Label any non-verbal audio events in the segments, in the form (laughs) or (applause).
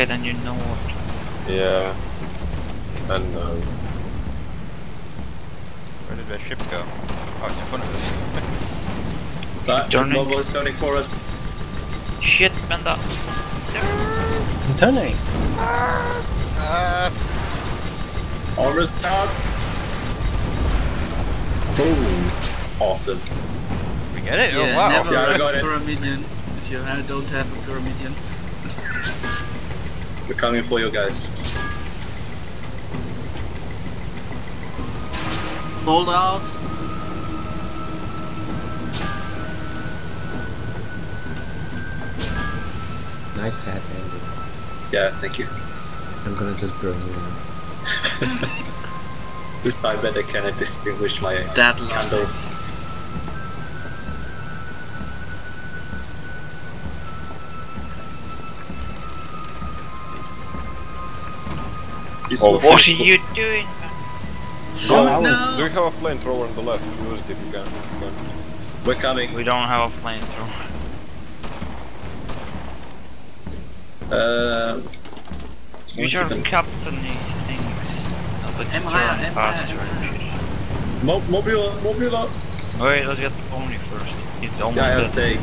Okay, then you know what. Yeah. And uh, Where did their ship go? Oh, it's in front of us. (laughs) That Turning. Mobo is turning for us. Shit, vänta! I'm turning. Uh, Armor's down. Boom. Awesome. we get it? Yeah, oh wow. never Yeah, I wreck got a it. Pyramidion if you don't have a Pyramidion. (laughs) We're coming for you guys. Hold out. Nice hat, Andy. Yeah, thank you. I'm gonna just burn you now. (laughs) This time better can I distinguish my That line. candles. This Oh, was- What are you doing? Oh, no. was. do we have a flamethrower on the left? Use it if you can. can. We're coming. We don't have a flamethrower. Uh, Use your captain things. Not the Am I- turn am faster. I- Mo Mobula, Mobula. Wait, let's get the pony first. It's almost Yeah, I'll say.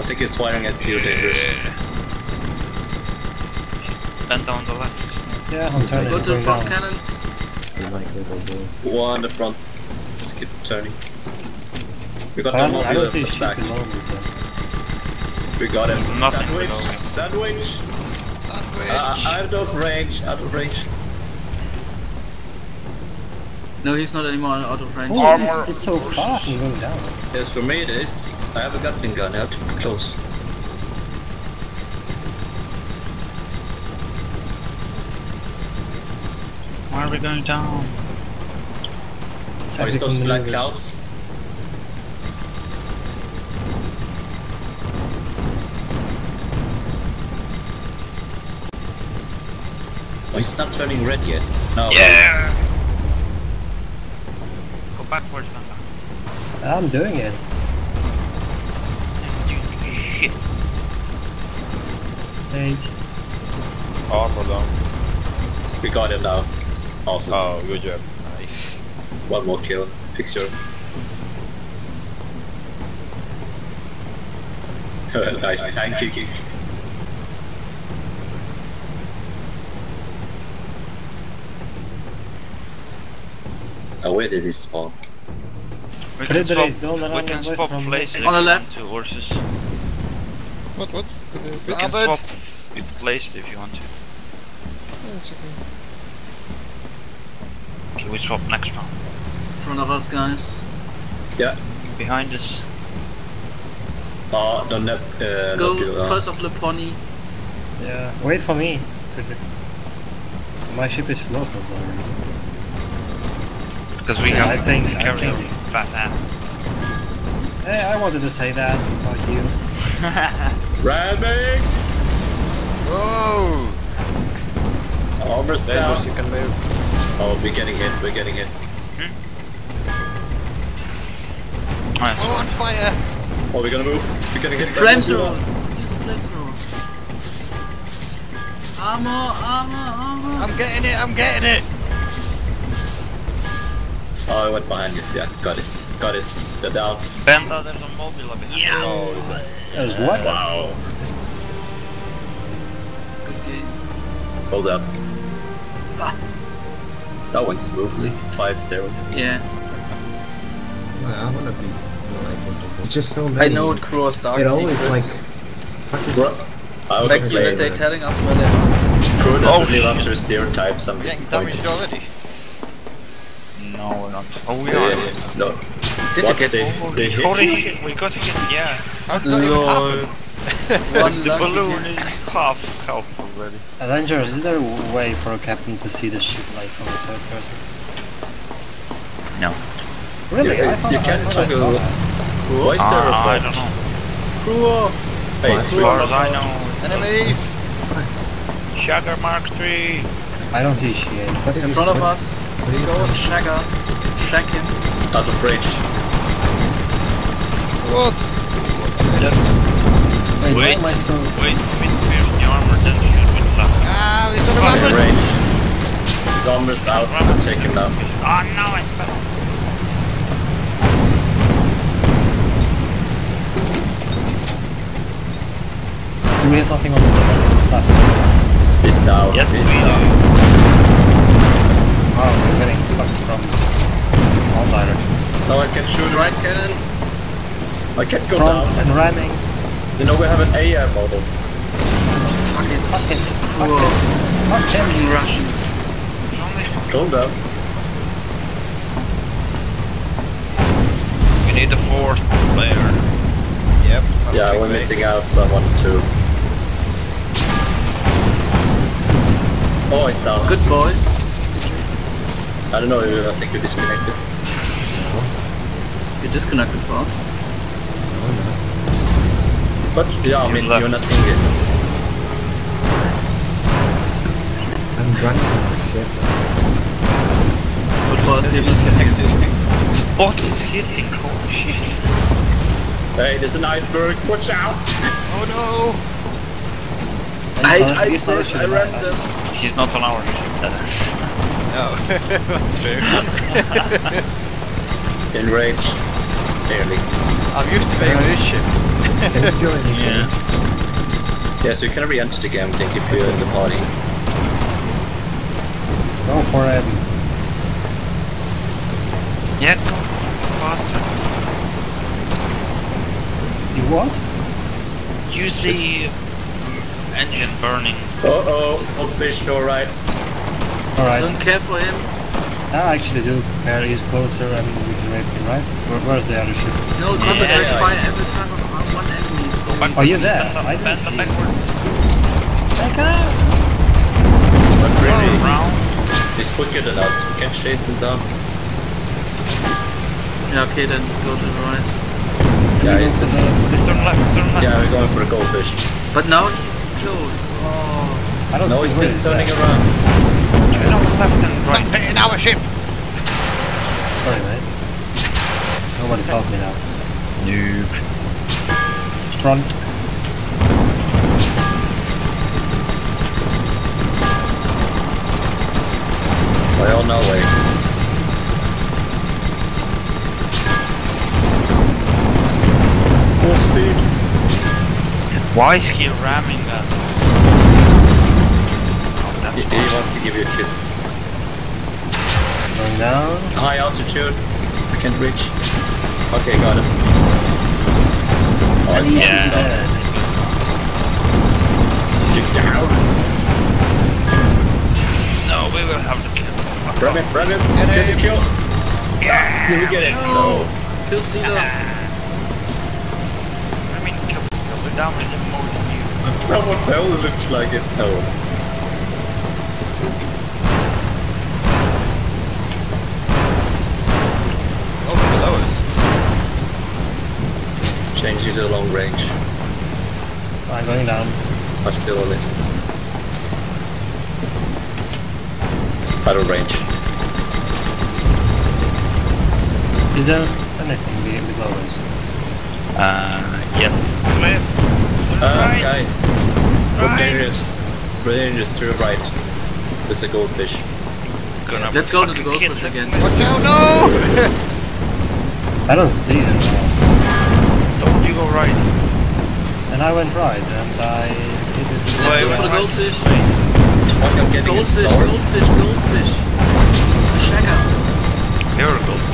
I think it's firing at pure dangerous. Bent on the left. Yeah, I'm turning. Go to the front down. cannons. You like little boys. One on the front. Just keep turning. We got I the don't, I don't see shit back. below me, so. We got him. Nothing Sandwich. below. Sandwich. Sandwich! Uh, out of range. Out of range. No, he's not anymore out of range. Oh, it's, it's so fast and going down. Yes, for me it is. I have a Gatling gun. I have to be close. Why are we going down? It's Are everything those black maneuvers. clouds? Oh, it's not turning red yet. No. Yeah! Go backwards, Vanda. I'm doing it. Shit. (laughs) Eight. Armor down. We got him now. Awesome. Oh, good job. Nice. One more kill. Fix your. (laughs) nice, thank you. Oh, where did he spawn? We can Fredrik, swap, don't we can swap places On the left. Two horses. What, what? We can swap with places if you want to. Oh, it's okay. Okay, we swap next round. In front of us, guys. Yeah. Behind us. Oh, no, no, uh, Go no, first of the pony. Yeah. Wait for me. My ship is slow for some reason. Because we Yeah, have I think- to I carry think- a fat ass. Hey, I wanted to say that. Fuck you. (laughs) Ramming! Whoa! Armor's Dangerous, down. you can move. Oh, we're getting hit, we're getting hit. Nice. Oh, on fire! Oh, we're gonna move. We're getting hit. by Flamethrower. Mobula. Use a flamethrower. Armor, armor, armor. I'm getting it, I'm getting it! Oh, I went behind you. Yeah, got this. Got this. They're down. Benda, there's a mobile behind Yeah. Oh, is it? What? Wow. Good game. Hold up. Ah. That went smoothly. 5-0. Yeah. Well, I wanna be like. It's just so many. I know it cross dark It always like. secrets. Fucking Bro, I would Back have when they played. telling us where they are. Crew doesn't Oh, live up shit. to the stereotypes. I'm We're getting damaged already. No, we're not. Oh, we Yeah, are. yeah, yeah. No. Did What, you get they, Holy, they hit you? we got to get, yeah. How did that even Lord. (laughs) happen? one The balloon is half health already. Avengers, is there a way for a captain to see the ship like from the third person? No. Really? Yeah, I thought, you I, can thought I saw toggle- that. Why is there a Ah, I don't know. Crew. Hey, What? As far as I know, Enemies! What? Shagger Mark 3. I don't see shit. In you front of us. What did you Go and say? shagger. Shag him. out of range. What? Wait, Wait, why Wait. am I so... Wait for me to pierce the armor, then shoot with left. Ah, we've got a Fuck, runners! Range. Zombies out. Let's take him down. Oh no, I fell. Do we have something on the left? He's down. Yes, He's we down. Wow, we're getting fucked from all directions. Now I can shoot right. Right cannon. I can't go Front down. and ramming. You know we have an AR model. Fucking Fucking... Whoa. Fucking Russians. Calm down. We need a fourth player. Yep. I'm Yeah, we're back. missing out someone too. Oh, it's down. Good boys. I don't know. I think you're disconnected. You're disconnected, bro. No, not. But yeah, I mean you're not engaged. I'm running out of shit. Good for us Says here. you're. What's hitting? Holy shit. Hey, there's an iceberg. Watch out! Oh no! I, He's not- I, he's not I, I ran bad. them. He's not on our ship. (laughs) No, (laughs) that's true. (laughs) In range. Nearly. I'm used to being on this ship. Can you join me? Yeah. Yeah, so you can re-enter the game, I think, if you're in the party. Go for it. Yeah, go faster. You what? Use the engine burning. Uh oh, old fish to right. Alright. Don't care for him. I actually do care. He's closer and we can rape him, right? Where, where's the other ship? No, combat Yeah, rate yeah. fire every time on on one enemy. So Back- Oh, you're there. up- I didn't bend see up you. backwards. Check out! Not really. Round. He's quicker than us. We can chase him down. yeah, okay, then go to the right. Yeah, he's Go in. the- Let's turn left, turn left. Yeah, we're going for a goldfish. But now he's close. Oh, I don't No, see he's just turning at. around. No, left and Stop right. hitting our ship! Sorry, mate. Nobody told me now. Noob. Front. We're on our way. Full speed. Why is he ramming that? Oh, He, he wants to give you a kiss. Going down. High altitude. I can't reach. Okay, got him. Oh, I And see he's Yeah. dead. Get down. No, we will have to kill him. Fuck Grab off. him, grab him. Get Get the him. kill. Did we get it? No. kill stealer. I mean, kill, kill the damage is more than you. Someone fell, it looks like it. Oh. Oh, below us. Change you to long range. I'm going down. I'm still on it. Out of range. Is there anything be- below us? Uh, yes. Left. Uh, right. guys. Right. Dangerous. Dangerous to the right. There's a goldfish. Gonna Let's go to the goldfish kill him. again. Watch out, no! (laughs) I don't see them. Don't you go right. And I went right and I hit it. Let's go for the goldfish. Fuck, I'm getting a Goldfish, goldfish, goldfish. Check out. Here we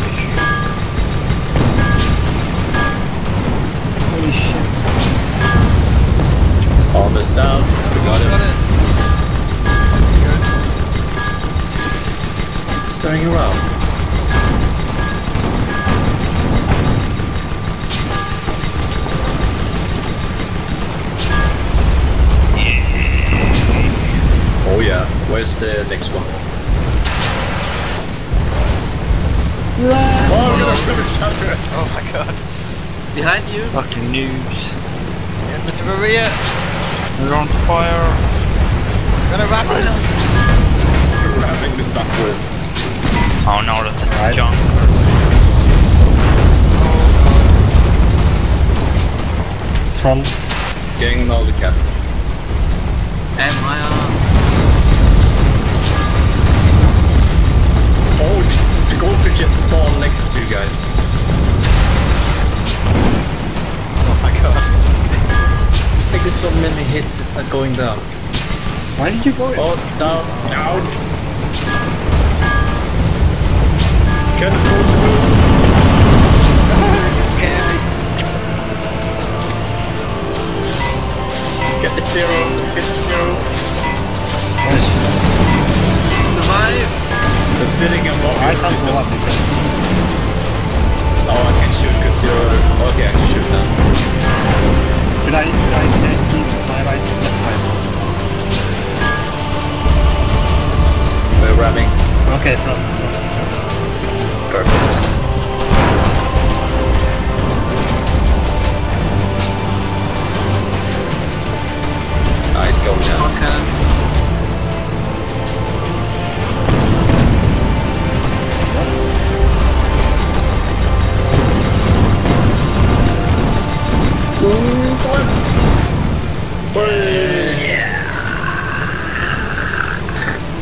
Almost down. We got him. Got it. Good. He's turning around. Oh yeah. Where's the next one? Oh, we're gonna finish under. Oh my god. Behind you. Fucking noobs. Get me to Maria. We're on fire. Gonna ram us. Ramming them backwards. Oh no, that's Right. junk. Front. Getting all the cap. And Maya. Uh, oh, the goldfish just spawned next to you guys. Oh my god. It's taking so many hits, it's not going down. Why did you go in? Oh, down, down. Get the boat to move. this is scary. Let's get the zero, go down. Okay.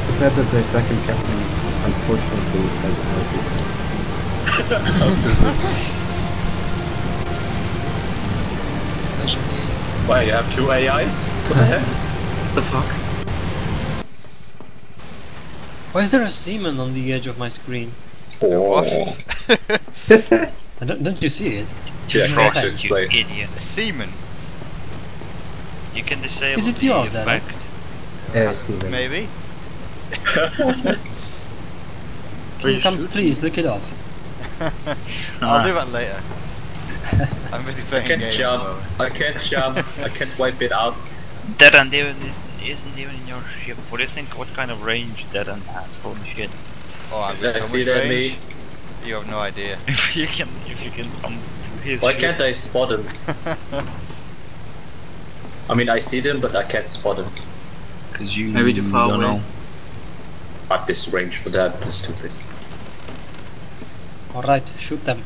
It said that their second captain unfortunately has attitude. Why, you have two AIs? What the (laughs) heck? The fuck? Why is there a seaman on the edge of my screen? Oh. What? (laughs) I don't, don't you see it? Yeah, Just cross it, you explain. idiot. Seaman. You can disable Is it the yours then? effect. Yeah, uh, Maybe. (laughs) Can you you come shooting? please look it off? (laughs) I'll do that later. I'm busy playing a can't game. jump, I can't jump, I can't wipe it out. Dead end even is, isn't even in your ship. What do you think? What kind of range Dead end has? Holy shit! Oh, I've Did so see much that range. me? You have no idea. (laughs) If you can, if you can come to his Why ship. can't I spot him? (laughs) I mean, I see them, but I can't spot them. Cause you Maybe too far don't away. know. At this range for that, that's stupid. Alright, shoot them.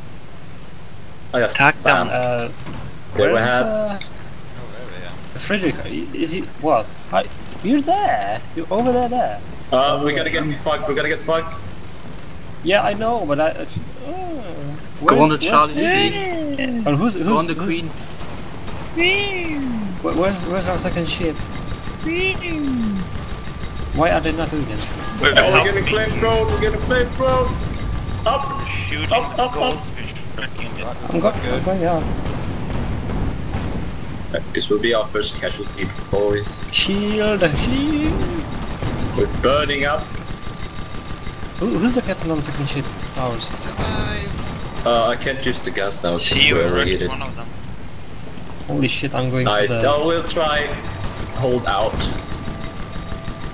I just Attack them. spam. Uh, There we have. uh, Oh, there we are. Frederick? Is he. What? Hi, you're there! You're over there, there. Uh, we gotta get fucked, we gotta get fucked. Yeah, I know, but I. Uh, Go on where's- the Charlie where's- Sheen. Or who's, who's, Go on the who's- Queen. wh- Where's, where's our second ship? Queen. Why are they not doing it? We're Oh, we're help- getting flamethrower, we're getting flamethrower! Up! shooting Up, up, up. goldfish. Freaking it. I'm, go- Good. I'm going out. This will be our first casualty, boys. Shield! Shield! We're burning up. Who, who's the captain on the second ship? Ours. Survive. Uh, I can't use the gas now because See you we're wrecked one of them. Holy shit, I'm going Nice. for the... Oh, we'll try. Hold out.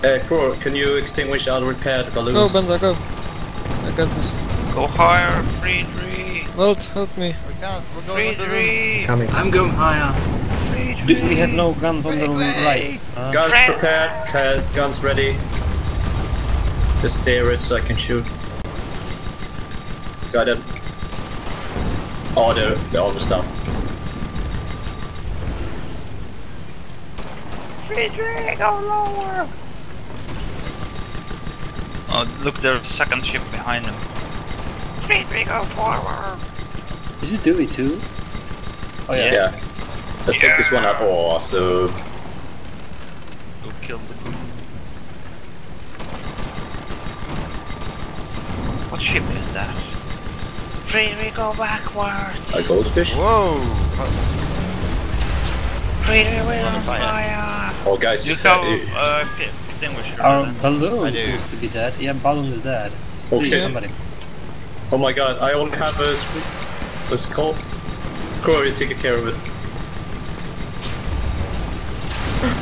Uh, Kuro, can you extinguish our repaired balloons? Go, Benda, go. I got this. Go higher, Friedrich! Walt, help me. We can't. We're going under the Friedrich! Coming. I'm going higher. Do we have no guns on the Wait, wait. right? Uh, Guns Fred- prepared, guns ready. Just steer it so I can shoot. Got it. Oh, they're, they're almost down. Friedrich, go lower! Oh, look, there's a second ship behind them. Friedrich, go forward! is it 2v2? Oh yeah. Yeah. Let's take this one out. Oh, so Go kill the queen. What ship is that? Free we go backwards! a goldfish. Whoa! Friedrich, we're On on fire. fire! Oh, guys, You just have that. uh, extinguisher. Our then. Balloon seems to be dead. Yeah, balloon is dead. Oh, Please, shit. somebody. Oh my god, I only have a. sp- What's it called? Crow, you take care of it.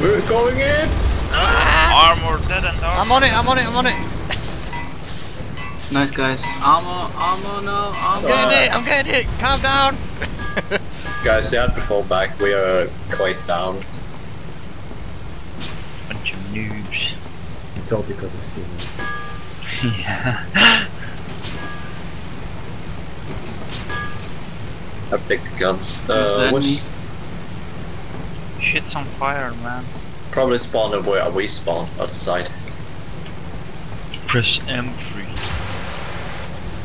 We're going in! Armor, dead and armor. I'm on it. I'm on it. I'm on it. Nice guys. Armor, armor, no, armor. I'm getting it. I'm getting it. Calm down. (laughs) Guys, you have to fall back. We are quite down. Bunch of noobs. It's all because of Steven. (laughs) yeah. I'll take the guns. Uh, enemy? what's. Shit's on fire, man. Probably spawned where we spawn outside. Press M3.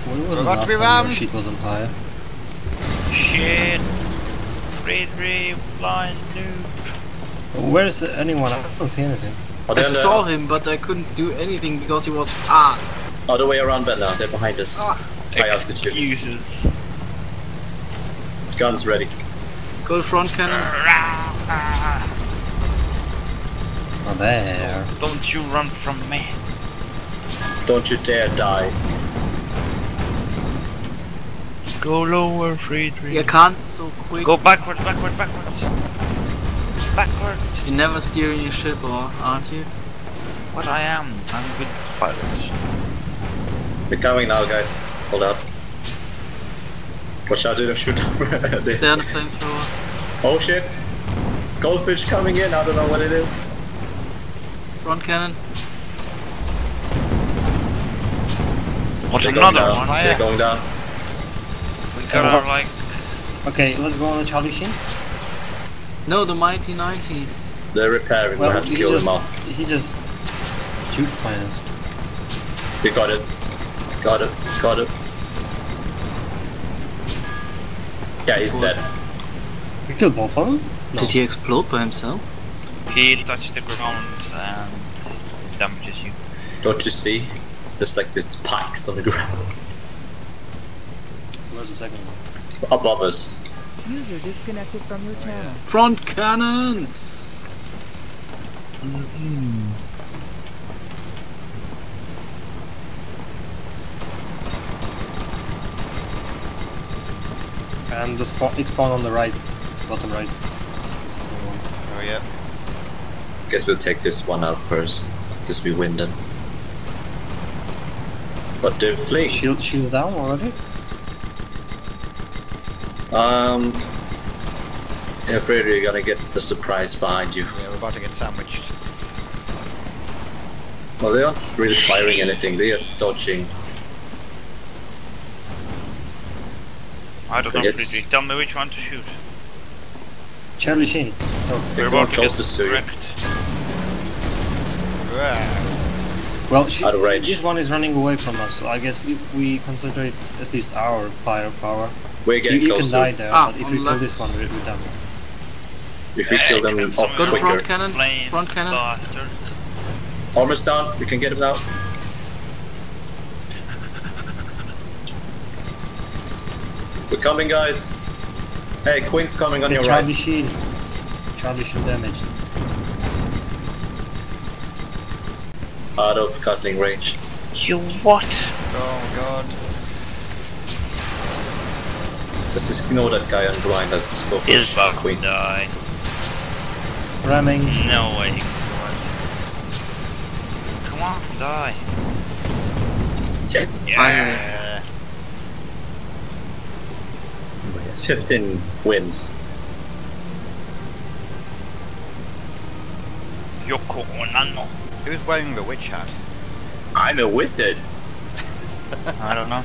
When was We're the about to last be time your shit was on fire? Shit! Friedrich, blind noob. Where is anyone? I don't see anything. Are I they the saw him, but I couldn't do anything because he was fast. other way around, Bella? They're behind us. Ah. High altitude. Excuses. Guns ready. Go front cannon. Oh, there. Don't you run from me. Don't you dare die. Go lower, Friedrich. You can't so quick. Go backwards, backwards, backwards. Backwards. You're never steering your ship, or aren't you? What I am. I'm a good pilot. We're coming now, guys. Hold out. Watch out, do not shoot (laughs) Stay on the flamethrower. Oh shit! Goldfish coming in, I don't know what it is. Front cannon. What's They're going another down. one? They're going down. We gotta like. Okay, let's go on the Charlie Sheen. No, the Mighty 90. They're repairing, we have to kill just, them off. He just juke finance. We got it. Got it. Got it. Yeah, he's dead. We killed both of them? No. Did he explode by himself? He touched the ground and damages you. Don't you see? There's like these spikes on the ground. So where's the second one? Above us. User disconnected from your oh, channel. Front cannons! Mm-hmm. And the spawn, it spawned on the right, bottom right. The second one. Oh yeah. Guess we'll take this one out first. This we win then. But they're fleeing. Shield, shields down already? Um. I'm afraid you're gonna get the surprise behind you. Yeah, we're about to get sandwiched. Well, they aren't really firing anything, they're just dodging. I don't know, Yes. Friedrich. Tell me which one to shoot. Charlie Sheen. Oh. They're We're about to get closest to wrecked. Well, she, Out of range. this one is running away from us, so I guess if we concentrate at least our firepower, We're you, getting you can die there, Ah, but if we the kill this one, we're, we're done. If we kill them Hey, off Go to front cannon. Flame Front cannon. bastards. Armor's down, we can get him now. (laughs) We're coming, guys. Hey, Queen's coming on Hey, your Charlie right. Sheen. Charlie Sheen damaged. Out of cutting range. You what? Oh god. Let's just ignore that guy and blind us. Let's go for He's about to Queen. die. Ramming. No way he can Come on, die. Yes! Finally. 15 wins. Yoko Onano. Who's wearing the witch hat? I'm a wizard. (laughs) I don't know.